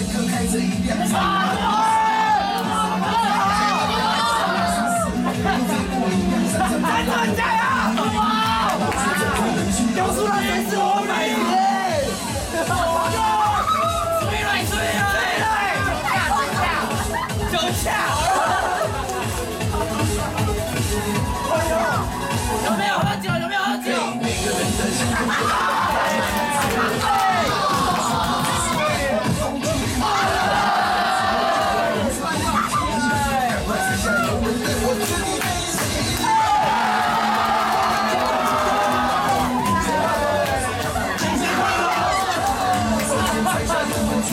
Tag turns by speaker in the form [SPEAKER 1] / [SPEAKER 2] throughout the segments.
[SPEAKER 1] 健康还是一样操劳我们是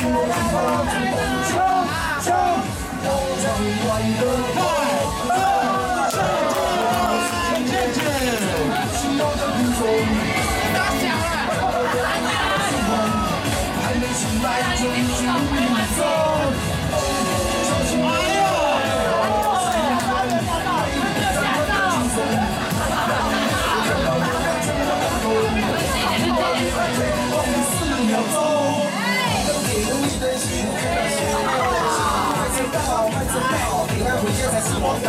[SPEAKER 1] 我们把得夸张中努力学习天天向上心中的梦想起来时候就要开始狂了